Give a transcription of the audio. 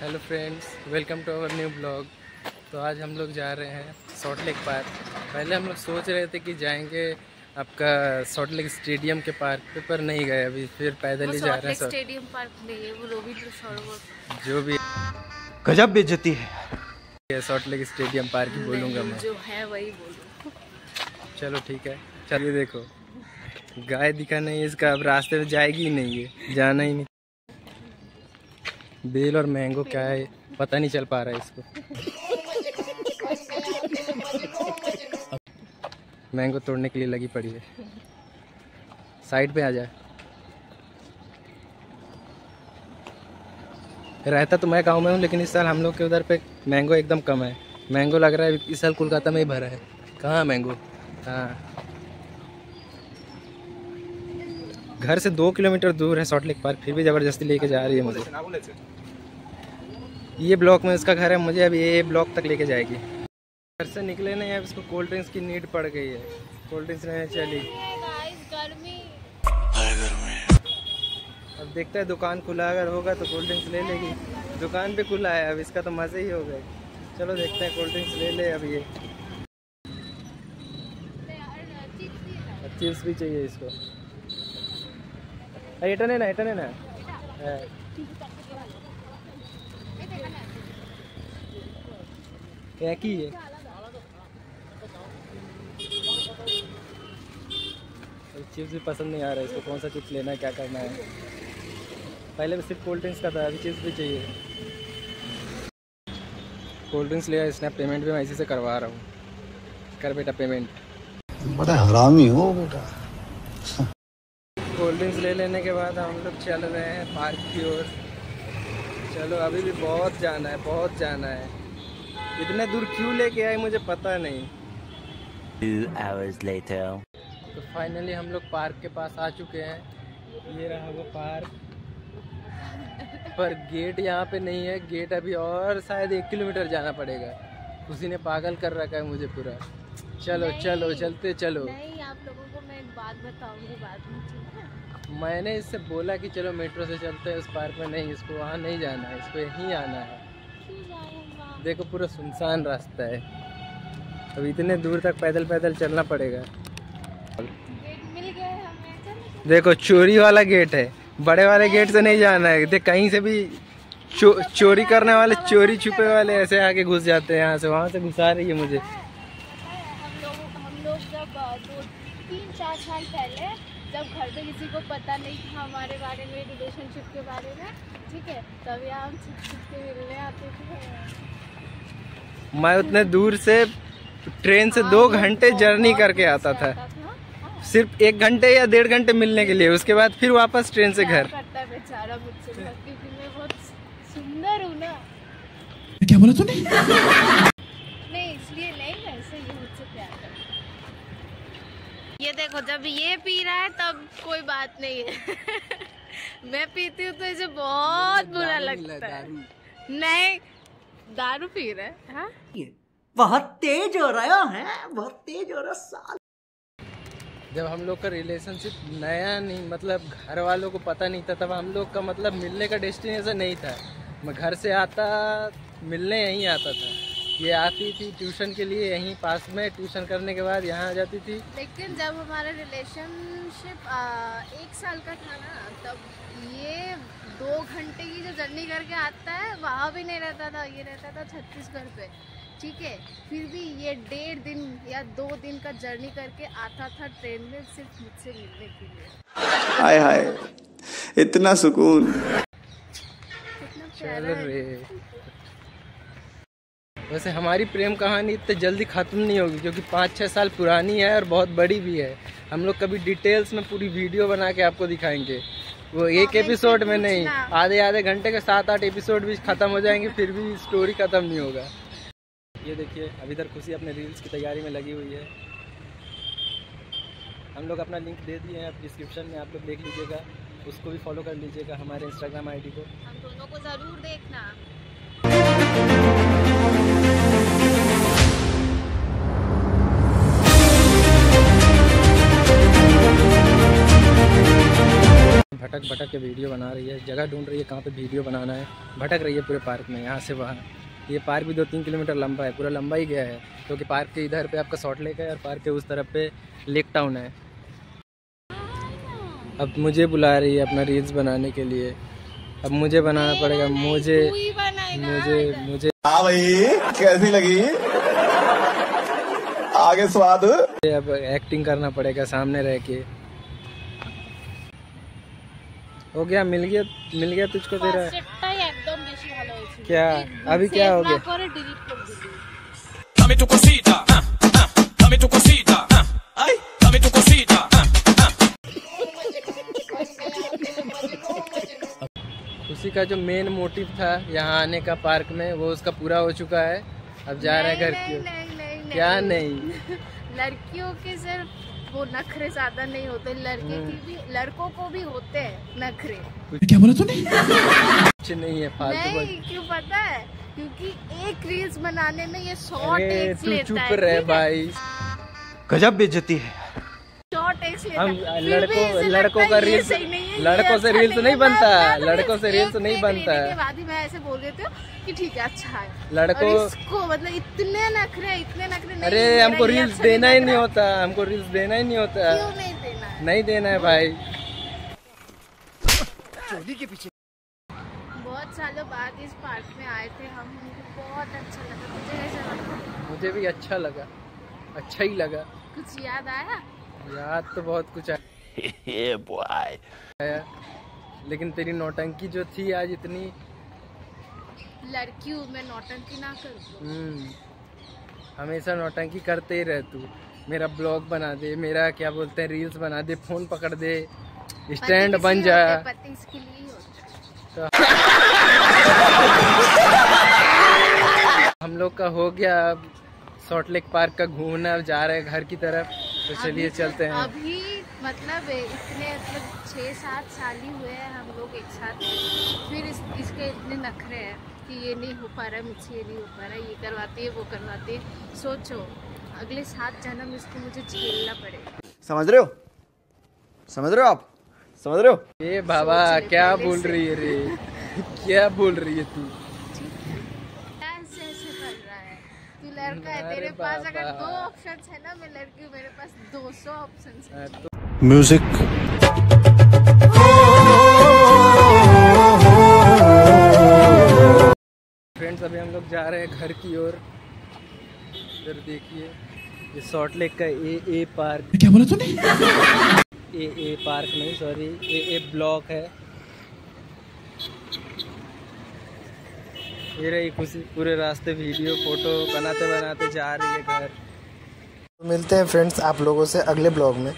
Hello friends welcome to our new blog. तो आज हम लोग जा रहे हैं सॉल्ट लेक पार्क पहले हम लोग सोच रहे थे कि जाएँगे आपका सॉल्ट लेक स्टेडियम के पार्क पे पर नहीं गए अभी फिर पैदल ही जा रहे हैं स्टेडियम पार्क नहीं है वो रविंद्र सरोवर जो भी गजब बेचती है। है सॉल्ट लेक स्टेडियम पार्क ही बोलूँगा मैं। जो है वही बोलो। चलो ठीक है चलिए देखो। गाय दिखा नहीं इसका अब रास्ते में जाएगी ही नहीं है जाना ही नहीं। बेल और मैंगो क्या है? पता नहीं चल पा रहा है इसको। मैंगो तोड़ने के लिए लगी पड़ी है। साइड पे आ जाए रहता तो मैं गाँव में हूँ, लेकिन इस साल हम लोग के उधर पे मैंगो एकदम कम है। मैंगो लग रहा है, इस साल कोलकाता में ही भरा है। कहाँ मैंगो? हाँ। घर से दो किलोमीटर दूर है, सॉल्ट लेक पार्क फिर भी ज़बरदस्ती लेके जा रही है मुझे। ये ब्लॉक में उसका घर है, मुझे अभी ये ब्लॉक तक लेके जाएगी। घर से निकले नहीं, अब इसको कोल्ड ड्रिंक्स की नीड पड़ गई है। कोल्ड ड्रिंक्स नहीं चली अब देखते हैं, दुकान खुला अगर होगा तो कोल्ड ड्रिंक्स ले लेगी। दुकान भी खुला है, अब इसका तो मज़े ही हो गए। चलो देखते हैं कोल्ड ड्रिंक्स ले ले अब ये। चिप्स भी चाहिए इसको। एटने ना एटने ना। एक ही है। चिप्स भी पसंद नहीं आ रहा है इसको कौन सा चिप्स लेना है क्या करना है? पहले भी सिर्फ़ कोल्ड ड्रिंक्स का था अभी चिप्स भी चाहिए। कोल्ड ड्रिंक्स लिया इसने पेमेंट भी मैं इसी से करवा रहा हूँ। कर बेटा पेमेंट बड़ा हरामी हो बेटा। कोल्ड ड्रिंक्स ले लेने के बाद हम लोग चल रहे हैं पार्क की ओर। चलो अभी भी बहुत जाना है बहुत जाना है। इतने दूर क्यों लेके आए मुझे पता नहीं। Two hours later. तो फाइनली हम लोग पार्क के पास आ चुके हैं। ये रहा वो पार्क पर गेट यहाँ पे नहीं है। गेट अभी और शायद एक किलोमीटर जाना पड़ेगा। उसी ने पागल कर रखा है मुझे पूरा। चलो चलो चलते चलो। नहीं आप लोगों को मैं एक बात बताऊँगी बाद में मैंने इससे बोला कि चलो मेट्रो से चलते हैं उस पार्क में नहीं इसको वहाँ नहीं जाना है इसको यहीं आना है। देखो पूरा सुनसान रास्ता है। अब इतने दूर तक पैदल पैदल चलना पड़ेगा। देखो चोरी वाला गेट है। बड़े वाले गेट से नहीं जाना है। देख कहीं से भी चो, चोरी करने वाले चोरी छुपे वाले ऐसे आके घुस जाते हैं यहाँ से वहाँ से घुसा रही है मुझे। हम लोग हम लोग जब दो तीन चार साल पहले जब घर पे किसी को पता नहीं था हमारे बारे में रिलेशनशिप के बारे में ठीक है तभी हम छुप छुप के मिलने आते थे। मैं उतने दूर से ट्रेन से दो घंटे जर्नी करके आता था। हाँ, सिर्फ़ एक घंटे या डेढ़ घंटे मिलने के लिए उसके बाद फिर वापस ट्रेन से घर। करता है बेचारा मुझसे? क्योंकि मैं बहुत सुंदर हूँ ना। क्या बोला तूने नहीं इसलिए नहीं वैसे ये मुझसे प्यार करता है। ये देखो जब ये पी रहा है तब कोई बात नहीं है। मैं पीती हूँ तो इसे बहुत बुरा लगता है। नहीं दारू पी रहा है हाँ? बहुत तेज हो रहा है बहुत तेज हो रहा साल। जब हम लोग का रिलेशनशिप नया नहीं मतलब घर वालों को पता नहीं था तब हम लोग का मतलब मिलने का डेस्टिनेशन नहीं था। मैं घर से आता मिलने यहीं आता था। ये आती थी ट्यूशन के लिए यहीं पास में ट्यूशन करने के बाद यहाँ आ जाती थी। लेकिन जब हमारा रिलेशनशिप एक साल का था ना तब ये दो घंटे की जो जर्नी करके आता है वहाँ भी नहीं रहता था ये रहता था छत्तीसगढ़ पे। ठीक है? फिर भी ये डेढ़ दिन या दो दिन का जर्नी करके आता था ट्रेन में सिर्फ़ मुझसे मिलने के लिए। हाय हाय इतना सुकून। कितना प्यारा है। वैसे हमारी प्रेम कहानी इतने जल्दी ख़त्म नहीं होगी क्योंकि पाँच छः साल पुरानी है और बहुत बड़ी भी है। हम लोग कभी डिटेल्स में पूरी वीडियो बना के आपको दिखाएँगे। वो एक एपिसोड में नहीं आधे आधे घंटे के सात आठ एपिसोड भी ख़त्म हो जाएँगे फिर भी स्टोरी ख़त्म नहीं होगा। ये देखिए अभी तक खुशी अपने रील्स की तैयारी में लगी हुई है। हम लोग अपना लिंक दे दिए हैं आप डिस्क्रिप्शन में आप लोग देख लीजिएगा। उसको भी फॉलो कर लीजिएगा हमारे इंस्टाग्राम आईडी को। हम दोनों को ज़रूर देखना। भटक भटक के वीडियो बना रही है जगह ढूंढ रही है कहाँ पे वीडियो बनाना है भटक रही है पूरे पार्क में यहाँ से वहाँ। ये पार्क भी दो तीन किलोमीटर लंबा है पूरा लंबा ही गया है क्योंकि तो पार्क के इधर पे आपका शॉर्ट लेक है और पार्क के उस तरफ़ पे लेक टाउन है। अब मुझे बुला रही है अपना रील्स बनाने के लिए। अब मुझे बनाना पड़ेगा मुझे मुझे मुझे। हाँ भाई कैसी लगी? आगे स्वाद। अब एक्टिंग करना पड़ेगा सामने रह के। हो गया मिल गया मिल गया तुझको तेरा। क्या? अभी क्या हो गया? खुशी का जो मेन मोटिव था यहाँ आने का पार्क में वो उसका पूरा हो चुका है। अब जा रहे हैं घर की क्या नहीं? लड़कियों के सिर्फ़ वो नखरे ज़्यादा नहीं होते लड़के हम्म। की भी लड़कों को भी होते हैं नखरे। क्या बोला कुछ नहीं है फालतू नहीं क्यों पता है? क्योंकि एक रील्स बनाने में ये सौ टेक्स लेता है रहे है? भाई। गजब बेइज्जती है। हम। लड़कों लड़कों का ये रील्स सही नहीं ये लड़कों से अच्छा रील्स नहीं बनता तो लड़कों से रील्स नहीं बनता। है के बाद मैं ऐसे बोल देती हूँ। कि ठीक है अच्छा है। लड़कों इसको मतलब इतने नखरे इतने नखरे नहीं अरे हमको रील्स अच्छा देना ही नहीं होता हमको रील्स देना ही नहीं होता। क्यों नहीं देना है? नहीं देना है भाई। बहुत सालों बाद इस पार्क में आए थे हम हमको बहुत अच्छा लगा मुझे ऐसा लगा। मुझे भी अच्छा लगा अच्छा ही लगा। कुछ याद आया? याद तो बहुत कुछ. आया। लेकिन तेरी नौटंकी जो थी आज इतनी लड़की हूँ मैं नौटंकी ना करूँ हम्म, हमेशा नौटंकी करते ही रह तू। मेरा ब्लॉग बना दे मेरा क्या बोलते हैं रील्स बना दे फ़ोन पकड़ दे स्टैंड बन जा। हम लोग का हो गया अब सॉल्ट लेक पार्क का घूमना अब जा रहे हैं घर की तरफ़। तो चलिए चलते हैं। अभी मतलब इतने मतलब छः सात साल ही हुए हैं हम लोग एक साथ। फिर इस, इसके इतने नखरे हैं। कि ये नहीं हो पा रहा है मुझसे ये नहीं हो पा रहा है ये करवाती है वो करवाती है। सोचो अगले सात जन्म इसको मुझे झेलना पड़ेगा। समझ रहे हो? समझ रहे हो आप? समझ रहे हो? ये बाबा क्या बोल रही है रे? क्या बोल रही है तू? है। तू लड़का है तेरे पास अगर दो ऑप्शंस है ना मैं लड़की हूँ मेरे पास दो सौ ऑप्शन है। हाँ, तो म्यूज़िक जा रहे हैं घर की ओर। इधर देखिए ये सॉल्ट लेक का ए ए पार्क क्या बोला तूने? ए ए पार्क नहीं सॉरी ए ए ब्लॉक है। ये रही खुशी पूरे रास्ते वीडियो फ़ोटो बनाते बनाते जा रही है घर। मिलते हैं फ्रेंड्स आप लोगों से अगले ब्लॉग में।